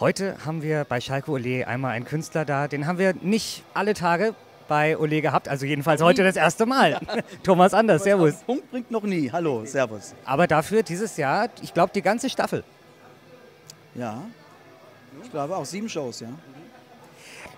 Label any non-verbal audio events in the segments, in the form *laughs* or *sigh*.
Heute haben wir bei Schalke Ole einmal einen Künstler da, den haben wir nicht alle Tage bei Ole gehabt, also jedenfalls heute das erste Mal. *laughs* *laughs* Thomas Anders, Servus. Punkt bringt noch nie. Hallo, Servus. Aber dafür dieses Jahr, ich glaube, die ganze Staffel. Ja, ich glaube auch sieben Shows, ja.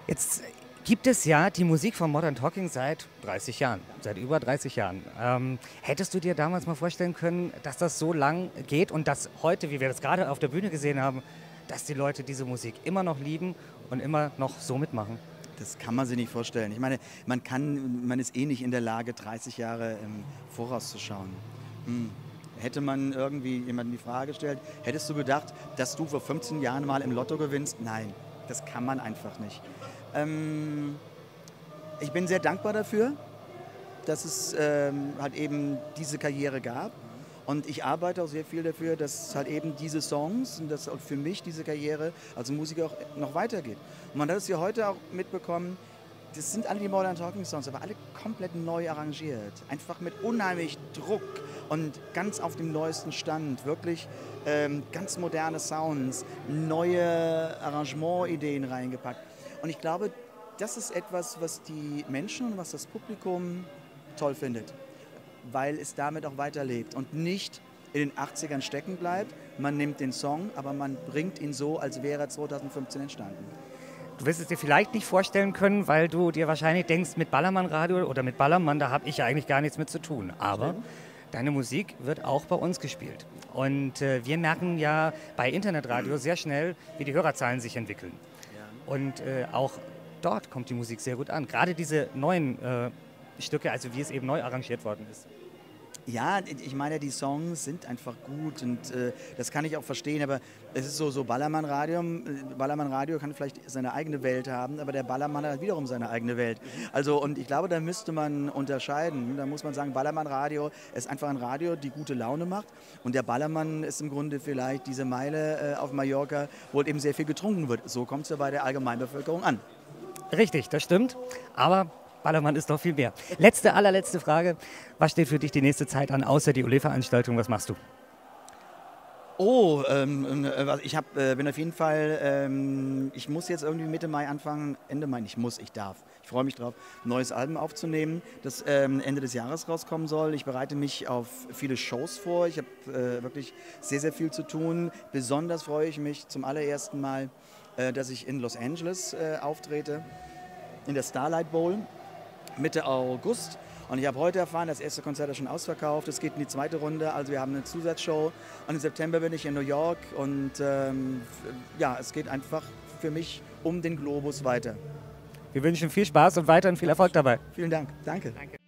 Jetzt gibt es ja die Musik von Modern Talking seit 30 Jahren, seit über 30 Jahren. Ähm, hättest du dir damals mal vorstellen können, dass das so lang geht und dass heute, wie wir das gerade auf der Bühne gesehen haben, dass die Leute diese Musik immer noch lieben und immer noch so mitmachen? Das kann man sich nicht vorstellen. Ich meine, man, kann, man ist eh nicht in der Lage, 30 Jahre im Voraus zu schauen. Hm. Hätte man irgendwie jemanden die Frage gestellt, hättest du gedacht, dass du vor 15 Jahren mal im Lotto gewinnst? Nein, das kann man einfach nicht. Ähm, ich bin sehr dankbar dafür, dass es ähm, halt eben diese Karriere gab. Und ich arbeite auch sehr viel dafür, dass halt eben diese Songs und dass auch für mich diese Karriere als Musiker auch noch weitergeht. Und man hat es ja heute auch mitbekommen, das sind alle die Modern Talking Songs, aber alle komplett neu arrangiert. Einfach mit unheimlich Druck und ganz auf dem neuesten Stand. Wirklich ähm, ganz moderne Sounds, neue Arrangementideen reingepackt. Und ich glaube, das ist etwas, was die Menschen und was das Publikum toll findet weil es damit auch weiterlebt und nicht in den 80ern stecken bleibt. Man nimmt den Song, aber man bringt ihn so, als wäre er 2015 entstanden. Du wirst es dir vielleicht nicht vorstellen können, weil du dir wahrscheinlich denkst, mit Ballermann Radio oder mit Ballermann, da habe ich ja eigentlich gar nichts mit zu tun. Aber deine Musik wird auch bei uns gespielt. Und äh, wir merken ja bei Internetradio sehr schnell, wie die Hörerzahlen sich entwickeln. Ja. Und äh, auch dort kommt die Musik sehr gut an. Gerade diese neuen äh, Stücke, also wie es eben neu arrangiert worden ist. Ja, ich meine, die Songs sind einfach gut und äh, das kann ich auch verstehen, aber es ist so, so Ballermann Radio, äh, Ballermann Radio kann vielleicht seine eigene Welt haben, aber der Ballermann hat wiederum seine eigene Welt. Also und ich glaube, da müsste man unterscheiden. Da muss man sagen, Ballermann Radio ist einfach ein Radio, die gute Laune macht und der Ballermann ist im Grunde vielleicht diese Meile äh, auf Mallorca, wo eben sehr viel getrunken wird. So kommt es ja bei der Allgemeinbevölkerung an. Richtig, das stimmt. Aber Ballermann ist doch viel mehr. Letzte, allerletzte Frage. Was steht für dich die nächste Zeit an, außer die Ole-Veranstaltung? Was machst du? Oh, ähm, äh, ich hab, äh, bin auf jeden Fall, ähm, ich muss jetzt irgendwie Mitte Mai anfangen, Ende Mai, ich muss, ich darf. Ich freue mich drauf, ein neues Album aufzunehmen, das ähm, Ende des Jahres rauskommen soll. Ich bereite mich auf viele Shows vor, ich habe äh, wirklich sehr, sehr viel zu tun. Besonders freue ich mich zum allerersten Mal, äh, dass ich in Los Angeles äh, auftrete, in der Starlight Bowl. Mitte August. Und ich habe heute erfahren, das erste Konzert ist schon ausverkauft. Es geht in die zweite Runde. Also wir haben eine Zusatzshow. Und im September bin ich in New York. Und ähm, ja, es geht einfach für mich um den Globus weiter. Wir wünschen viel Spaß und weiterhin viel Erfolg dabei. Vielen Dank. Danke. Danke.